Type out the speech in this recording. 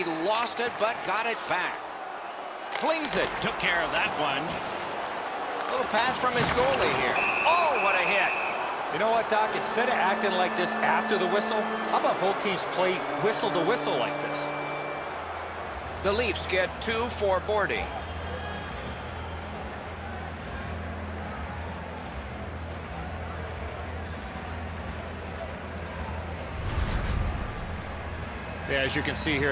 He lost it, but got it back. Flings it. Took care of that one. Little pass from his goalie here. Oh, what a hit. You know what, Doc? Instead of acting like this after the whistle, how about both teams play whistle to whistle like this? The Leafs get two for boarding. Yeah, as you can see here,